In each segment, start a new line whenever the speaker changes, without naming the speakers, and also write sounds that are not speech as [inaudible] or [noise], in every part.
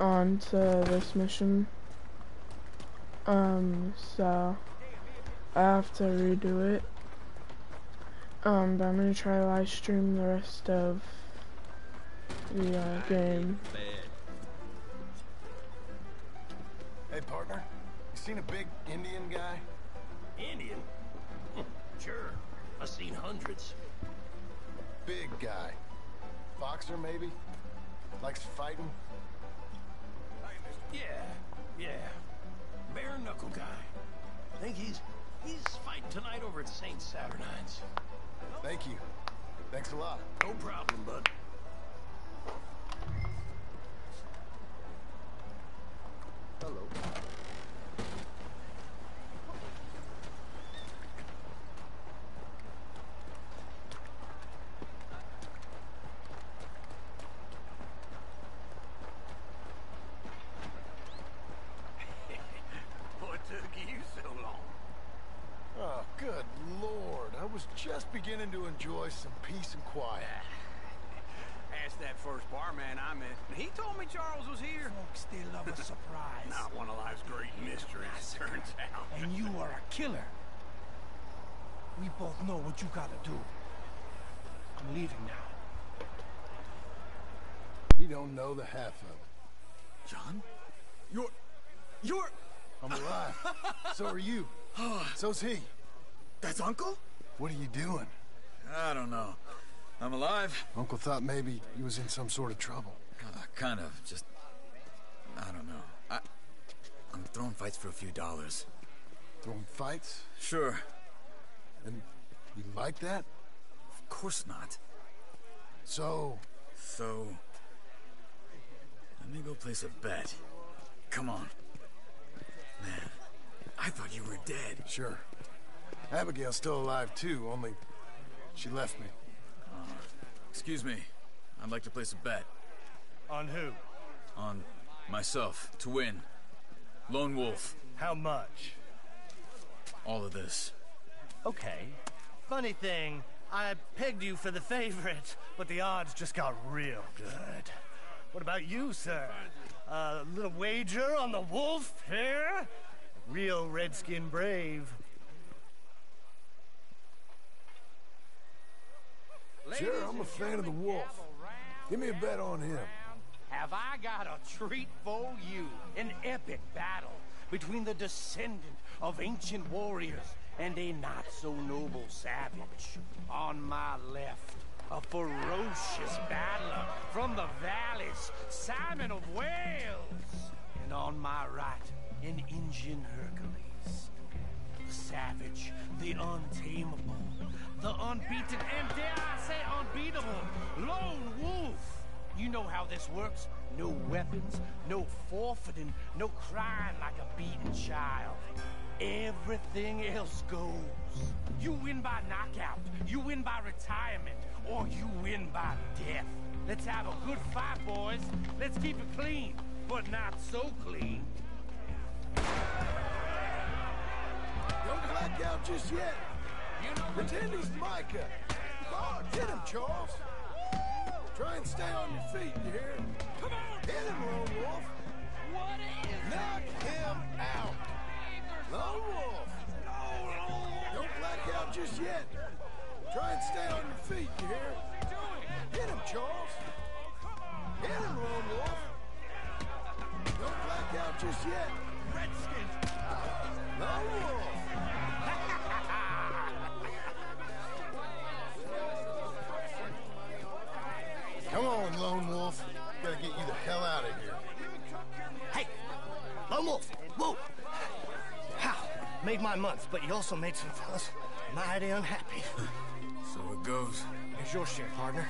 on to this mission. Um, so I have to redo it. Um, but I'm gonna try to live stream the rest of the uh, game.
Hey, partner. You seen a big Indian guy?
Indian? sure. I've seen hundreds.
Big guy. Boxer, maybe? Likes fighting?
Yeah, yeah. Bare knuckle guy. Think he's he's fighting tonight over at St. Saturnine's.
Thank you. Thanks a lot.
No problem, bud.
Hello.
what took you so long?
Oh, good lord. I was just beginning to enjoy some peace and quiet. [laughs]
Asked that first barman I met. and He told me Charles was here.
Folks still love a surprise. [laughs]
Not one of life's great mysteries, turns [laughs] out.
And you are a killer. We both know what you gotta do. I'm leaving now.
He don't know the half of it.
John? You're... You're...
I'm alive. so are you. Oh. So's he.
That's Uncle?
What are you doing?
I don't know. I'm alive.
Uncle thought maybe he was in some sort of trouble.
Uh, kind of. Just. I don't know. I. I'm throwing fights for a few dollars.
Throwing fights?
Sure.
And you like that?
Of course not.
So,
So. Let me go place a bet. Come on. Man, I thought you were dead.
sure. Abigail's still alive too, only she left me.
Excuse me. I'd like to place a bet
On who?
on myself to win. Lone Wolf.
How much?
All of this.
Okay. Funny thing, I pegged you for the favorite, but the odds just got real good. What about you, sir? A little wager on the wolf here? Real redskin brave.
Sure, I'm a fan of the wolf. Give me a bet on him.
Have I got a treat for you? An epic battle between the descendant of ancient warriors and a not-so-noble savage. On my left, a ferocious battler from the valleys, Simon of Wales. And on my right, an Indian Hercules. The savage, the untamable, the unbeaten, and dare I say unbeatable, Lone Wolf. You know how this works. No weapons, no forfeiting, no crying like a beaten child. Everything else goes. You win by knockout, you win by retirement, or you win by death. Let's have a good fight, boys. Let's keep it clean, but not so clean.
Don't black out just yet. Pretend he's Micah. Oh, get him, Charles. Try and stay on your feet, you hear? Come on! Hit him, Lone Wolf.
What is
Knock him out. Lone Wolf. Don't black out just yet. Try and stay on your feet, you hear? Hit him, Charles. Hit him, Lone Wolf. Don't black out just yet.
Redskins?
Lone Wolf. Hell out of here.
Hey! Lone Wolf! Whoa! How? Made my month, but you also made some fellas mighty unhappy. [laughs]
So it goes.
Here's your share, partner.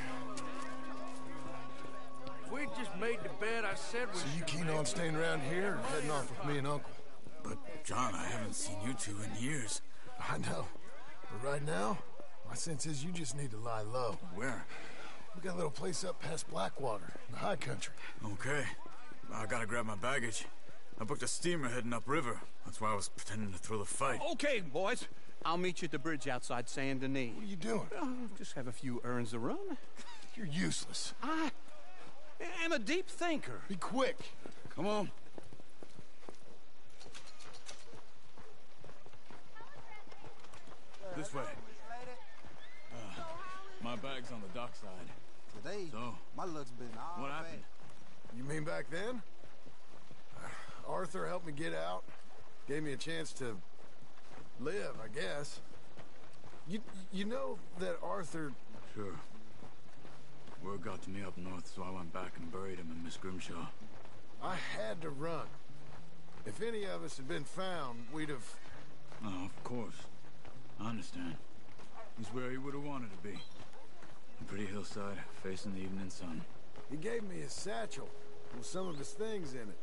We just made the bed I said we
So you keen on staying around here or heading off with me and Uncle?
But, John, I haven't seen you two in years.
I know. But right now, my sense is you just need to lie low.
Where?
We got a little place up past Blackwater, in the high country.
Okay. I gotta grab my baggage. I booked a steamer heading upriver. That's why I was pretending to throw the fight.
Okay, boys. I'll meet you at the bridge outside Saint Denis.
What are you doing?
Oh, just have a few errands to run. [laughs]
You're useless.
I...
am a deep thinker.
Be quick.
Come on. This way. Uh, my bag's on the dockside.
Today,
So,
my luck's been all
What
bad.
happened?
You mean back then? Uh, Arthur helped me get out. Gave me a chance to live, I guess. You you know that Arthur
Sure. Word got to me up north, so I went back and buried him in Miss Grimshaw.
I had to run. If any of us had been found, we'd have
Oh, of course. I understand. He's where he would have wanted to be. Hillside, facing the evening sun.
He gave me his satchel with some of his things in it.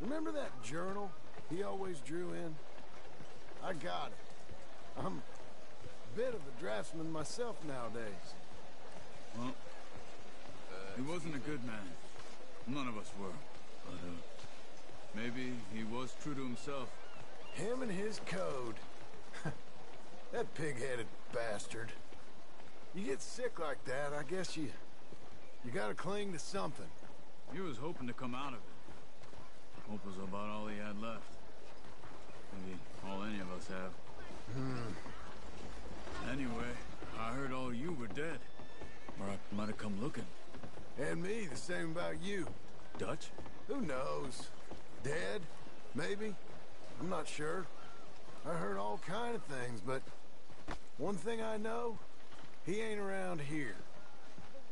Remember that journal he always drew in? I got it. I'm a bit of a draftsman myself nowadays.
Well, he wasn't a good man. None of us were. But, uh, maybe he was true to himself.
Him and his code. [laughs] that pig-headed bastard. You get sick like that, I guess you... You gotta cling to something.
He was hoping to come out of it. Hope was about all he had left. Maybe all any of us have. Hmm. Anyway, I heard all you were dead. Or I might have come looking.
And me, the same about you.
Dutch?
Who knows? Dead? Maybe? I'm not sure. I heard all kind of things, but one thing I know, he ain't around here.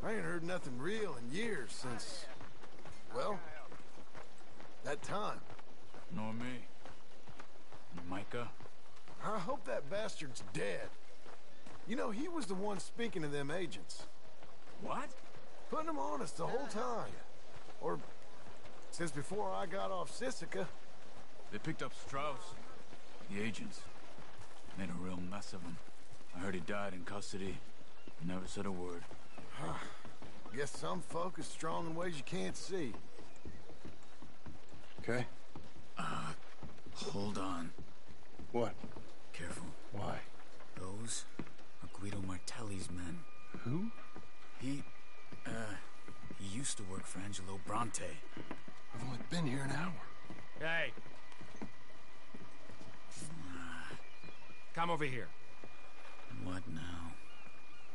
I ain't heard nothing real in years since, well, that time.
Nor me. Micah?
I hope that bastard's dead. You know, he was the one speaking to them agents.
What?
Putting them on us the whole time. Or since before I got off Sisika.
They picked up Strauss. The agents. Made a real mess of him. I heard he died in custody. Never said a word. Huh. [sighs]
Guess some folk is strong in ways you can't see.
Okay.
Uh, Hold on.
What?
Careful.
Why?
Those are Guido Martelli's men.
Who?
He, uh, he used to work for Angelo Bronte.
I've only been here an hour.
Hey. Come over here.
What now?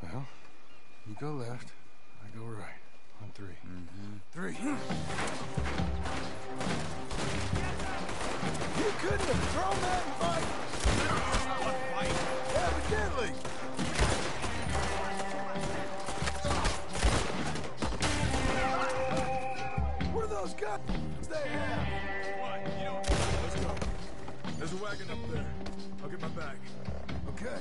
Well, you go left, I go right. On three. Mm-hmm.
Three. You couldn't have thrown that fight. Evidently. What are those guns they have?
What? You don't... Let's go. There's a wagon up there. I'll get my bag.
Okay.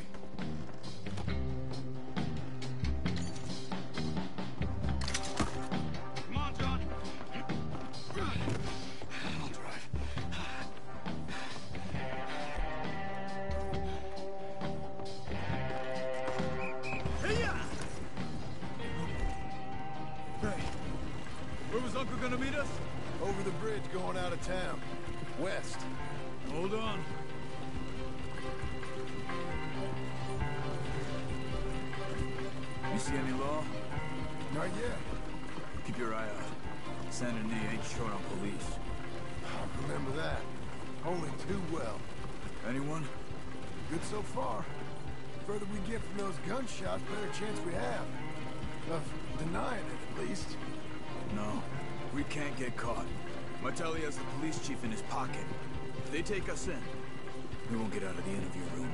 Chance we have. Of denying it, at least.
No. We can't get caught. Martelli has the police chief in his pocket. If they take us in, we won't get out of the interview room.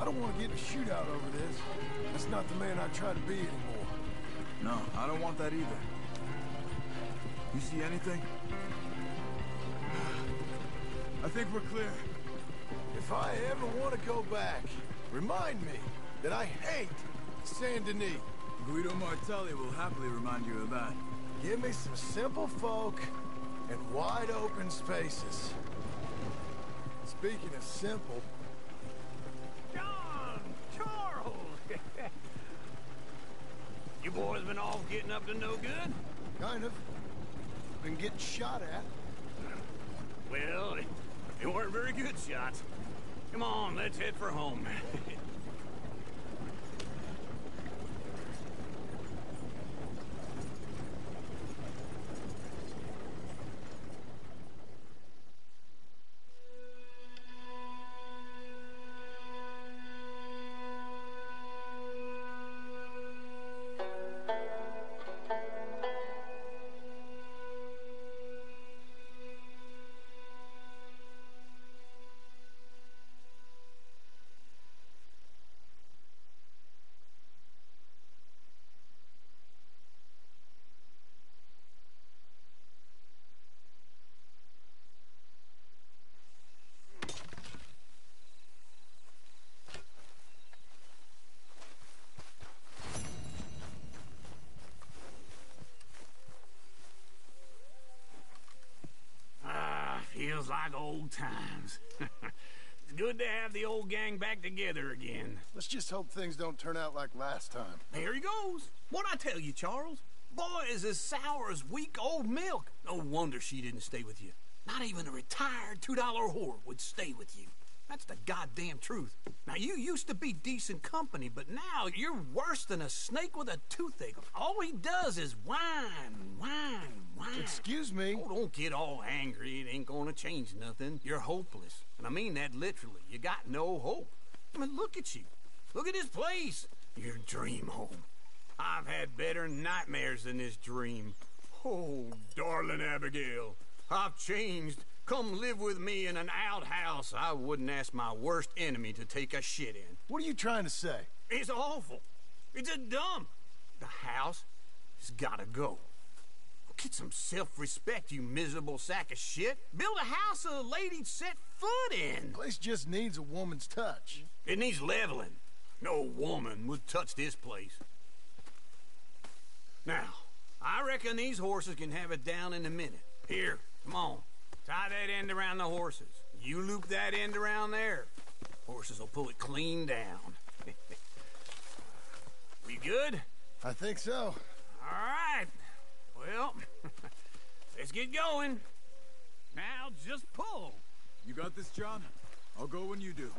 I don't want to get in a shootout over this. That's not the man I try to be anymore.
No, I don't want that either. You see anything? [sighs] I think we're clear.
If I ever want to go back, remind me that I hate Saint Denis.
Guido Martelli will happily remind you of that.
Give me some simple folk and wide open spaces. Speaking of simple,
John! Charles! [laughs] you boys been off getting up to no good?
kind of, been getting shot at.
Well, they weren't very good shots. Come on, let's head for home. [laughs] old times. it's [laughs] good to have the old gang back together again.
Let's just hope things don't turn out like last time.
There he goes. What'd I tell you, Charles? Boy is as sour as weak old milk. No wonder she didn't stay with you. Not even a retired $2 whore would stay with you. That's the goddamn truth. Now, you used to be decent company, but now you're worse than a snake with a toothache. All he does is whine, whine.
Excuse me?
Oh, don't get all angry. It ain't gonna change nothing. You're hopeless. And I mean that literally. You got no hope. I mean, look at you. Look at this place. Your dream home. I've had better nightmares than this dream. Oh, darling Abigail, I've changed. Come live with me in an outhouse I wouldn't ask my worst enemy to take a shit in.
What are you trying to say?
It's awful. It's a dump. The house has gotta go. Get some self-respect, you miserable sack of shit. Build a house a lady'd set foot in.
Place just needs a woman's touch.
It needs leveling. No woman would touch this place. Now, I reckon these horses can have it down in a minute. Here, come on. Tie that end around the horses. You loop that end around there. Horses will pull it clean down. [laughs] we good?
I think so.
All right. Well, [laughs] let's get going. Now just pull.
You got this, John? I'll go when you do.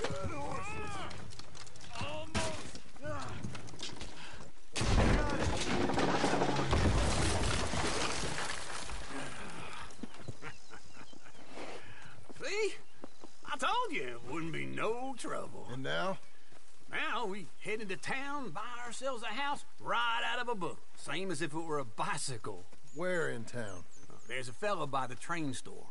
Good horses. Almost. See? I told you it wouldn't be no trouble.
And now?
Now we head into town, buy ourselves a house right out of a book. Same as if it were a bicycle.
Where in town?
Uh, there's a fella by the train store.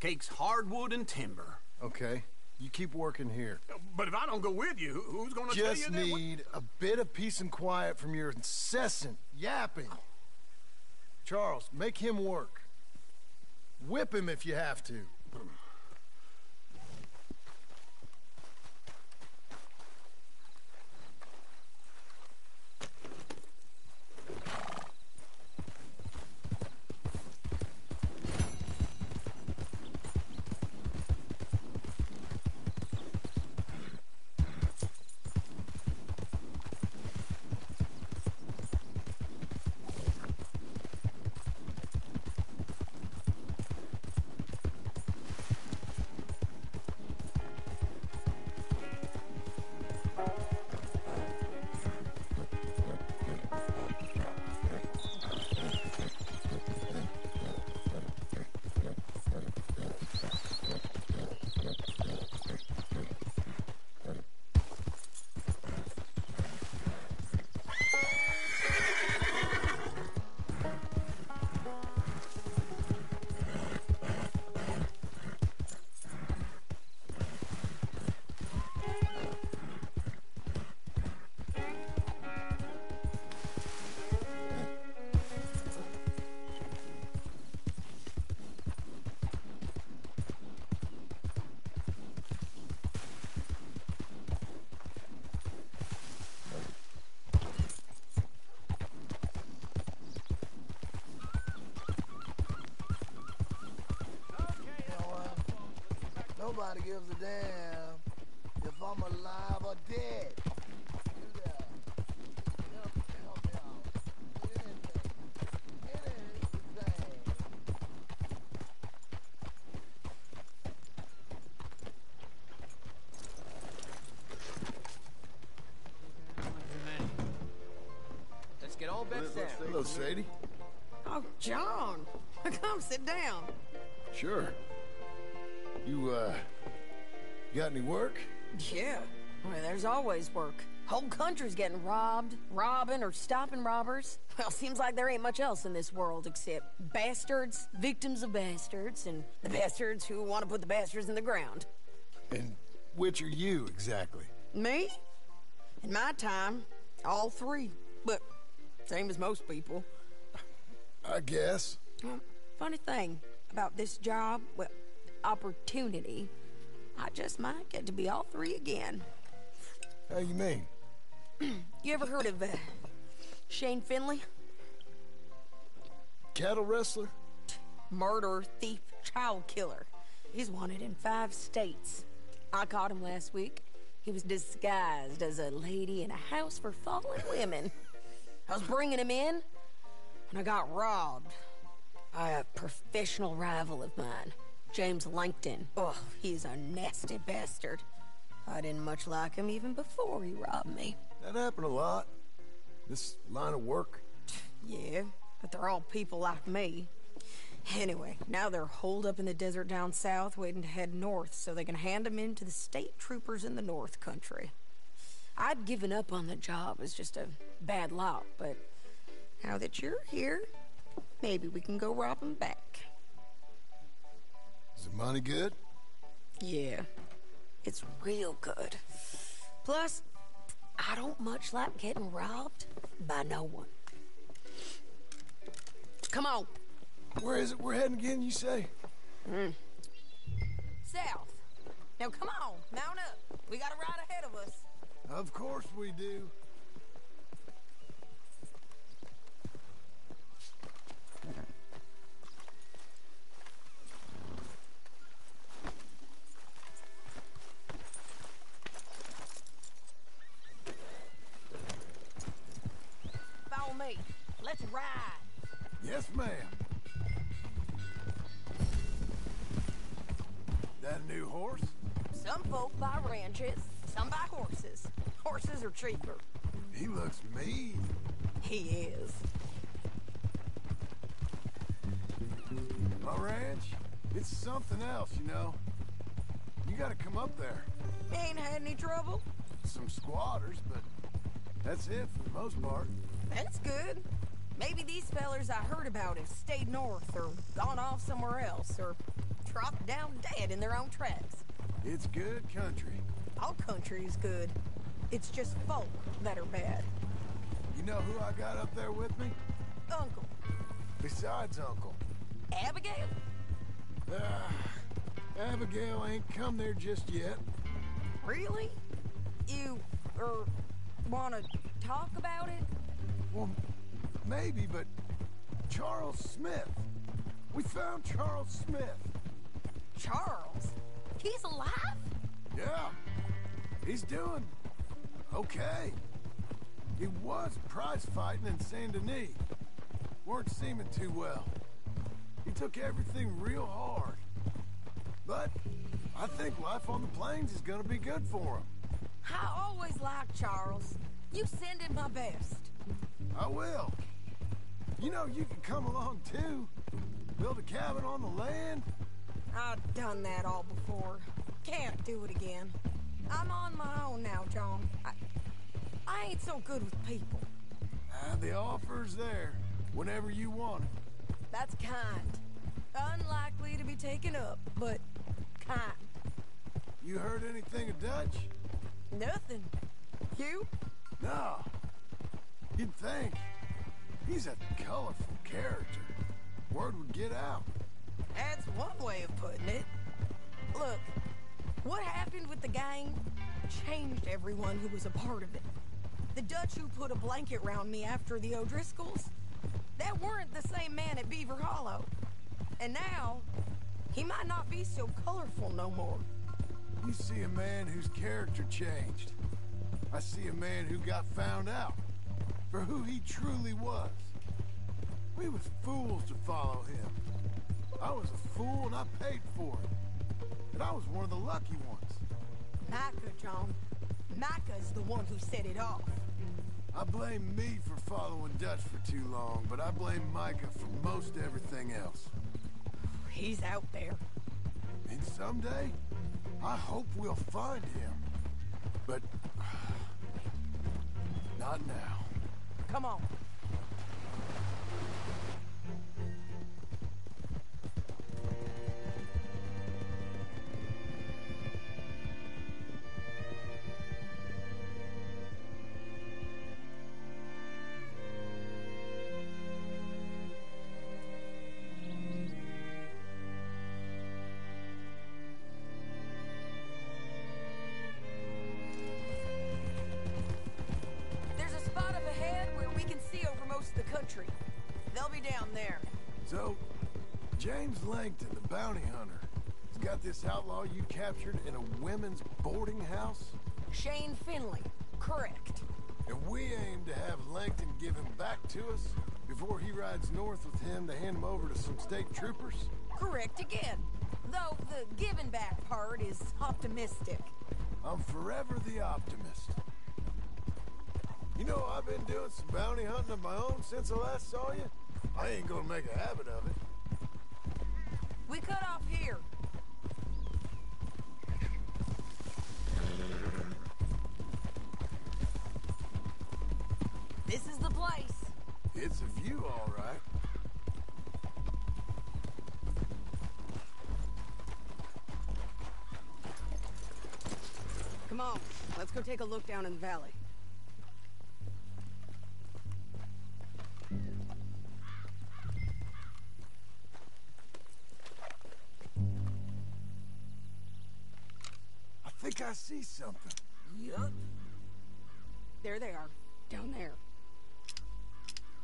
Cakes hardwood and timber.
Okay. You keep working here.
Uh, but if I don't go with you, who's gonna tell you
Just
that?
need a bit of peace and quiet from your incessant yapping. Charles, make him work. Whip him if you have to. [clears throat]
Nobody gives a damn if I'm alive or dead. You there. Help, help me out. Anything. Anything.
Let's get all bets down.
Hello, Sadie. Work?
Yeah. Well, there's always work. Whole country's getting robbed, robbing, or stopping robbers. Well, seems like there ain't much else in this world except bastards, victims of bastards, and the bastards who want to put the bastards in the ground.
And which are you, exactly?
Me? In my time, all three. But same as most people.
I guess.
Well, funny thing about this job, well, opportunity, I just might get to be all three again.
How you mean?
You ever heard of uh, Shane Finley?
cattle rustler?
Murderer, thief, child killer. He's wanted in five states. I caught him last week. He was disguised as a lady in a house for fallen women. I was bringing him in, and I got robbed by a professional rival of mine, James Langton. Oh, he's a nasty bastard. I didn't much like him even before he robbed me.
That happened a lot. This line of work.
Yeah, but they're all people like me. Anyway, now they're holed up in the desert down south, waiting to head north so they can hand them in to the state troopers in the north country. I'd given up on the job as just a bad lot, but now that you're here, maybe we can go rob them back.
Is the money good?
Yeah, it's real good. Plus, I don't much like getting robbed by no one. Come on.
Where is it we're heading again, you say?
Mm. South. Now come on, mount up. We got a ride ahead of us.
Of course we do.
Some folk buy ranches, some buy horses. Horses are cheaper.
He looks mean.
He is.
My ranch, it's something else, you know. You gotta come up there.
Ain't had any trouble?
Some squatters, but that's it for the most part.
That's good. Maybe these fellers I heard about have stayed north or gone off somewhere else or dropped down dead in their own tracks.
It's good country.
All country is good. It's just folk that are bad.
You know who I got up there with me?
Uncle.
Besides Uncle.
Abigail?
Uh, Abigail ain't come there just yet.
Really? You, er, wanna talk about it?
Well, maybe, but Charles Smith. We found Charles Smith.
Charles? He's alive?
Yeah. He's doing okay. He was prize fighting in Saint Denis. Weren't seeming too well. He took everything real hard. But I think life on the plains is gonna be good for him.
I always liked Charles. You send him my best.
I will. You know, you can come along too. Build a cabin on the land.
I've done that all before. Can't do it again. I'm on my own now, John. I, I ain't so good with people.
Ah, the offer's there, whenever you want it.
That's kind. Unlikely to be taken up, but kind.
You heard anything of Dutch?
Nothing. You?
No. You'd think. He's a colorful character. Word would get out.
That's one way of putting it. Look, what happened with the gang changed everyone who was a part of it. The Dutch who put a blanket round me after the O'Driscolls, that weren't the same man at Beaver Hollow. And now, he might not be so colorful no more.
You see a man whose character changed. I see a man who got found out for who he truly was. We was fools to follow him. I was a fool and I paid for it. But I was one of the lucky ones.
Micah, John. Micah's the one who set it off.
I blame me for following Dutch for too long, but I blame Micah for most everything else.
He's out there.
And someday, I hope we'll find him. But... [sighs] not now.
Come on.
Captured in a women's boarding house?
Shane Finley. Correct.
And we aim to have Langton give him back to us before he rides north with him to hand him over to some state troopers?
Correct again. Though the giving back part is optimistic.
I'm forever the optimist. You know, I've been doing some bounty hunting of my own since I last saw you. I ain't gonna make a habit of it.
We cut off here. This is the place.
It's a view, all right.
Come on, let's go take a look down in the valley.
I think I see something.
Yup. There they are, down there.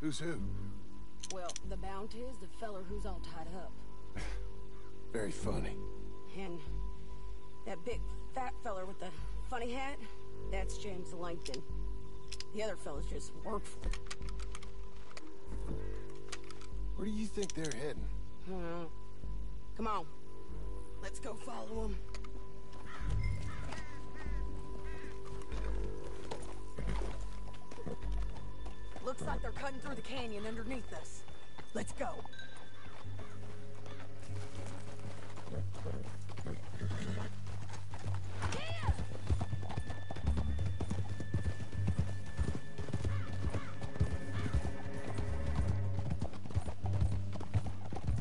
Who's who?
Well, the bounty is the feller who's all tied up. [laughs]
Very funny.
And that big fat feller with the funny hat, that's James Langton. The other fellas just work for him.
Where do you think they're heading?
I don't know. Come on. Let's go follow them. Looks like they're cutting through the canyon underneath us. Let's go.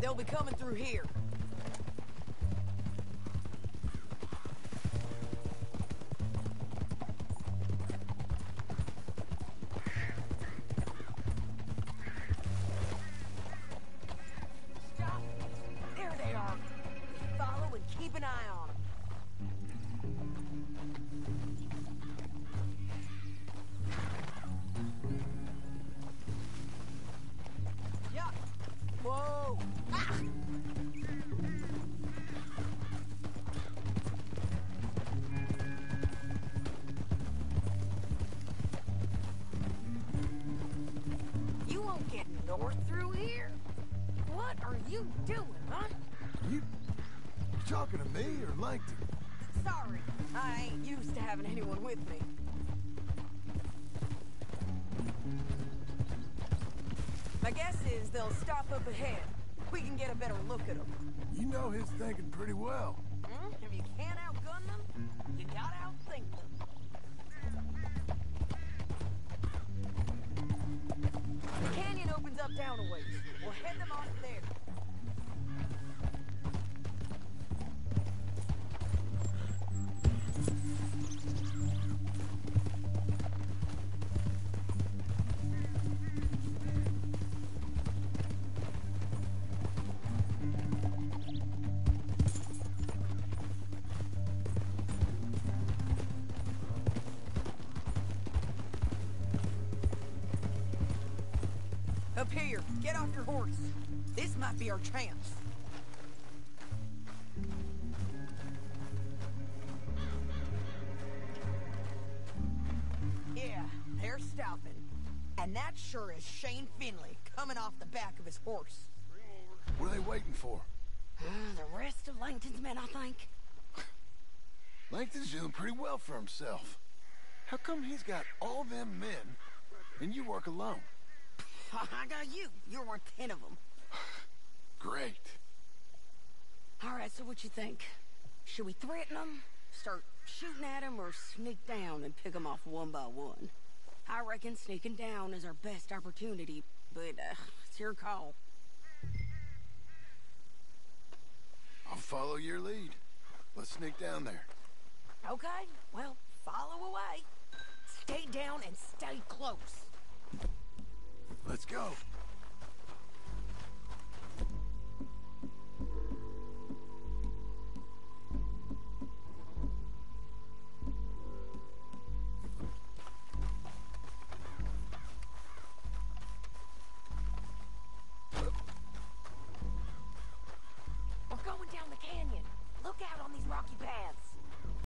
They'll be coming through here. North through here. What are you doing, huh?
You, you talking to me or Langton?
Sorry, I ain't used to having anyone with me. My guess is they'll stop up ahead. We can get a better look at them.
You know his thinking pretty well.
Down a Up here, get off your horse. This might be our chance. Yeah, they're stopping. And that sure is Shane Finley coming off the back of his horse.
What are they waiting for?
Ah, the rest of Langton's men, I think. [sighs]
Langton's doing pretty well for himself. How come he's got all them men and you work alone?
I got you. You're worth ten of them. [sighs]
Great.
All right, so what you think? Should we threaten them, start shooting at them, or sneak down and pick them off one by one? I reckon sneaking down is our best opportunity, but uh, it's your call.
I'll follow your lead. Let's sneak down there.
Okay, well, follow away. Stay down and stay close.
Let's go.